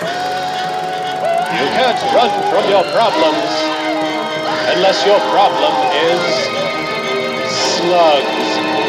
You can't run from your problems unless your problem is slugs.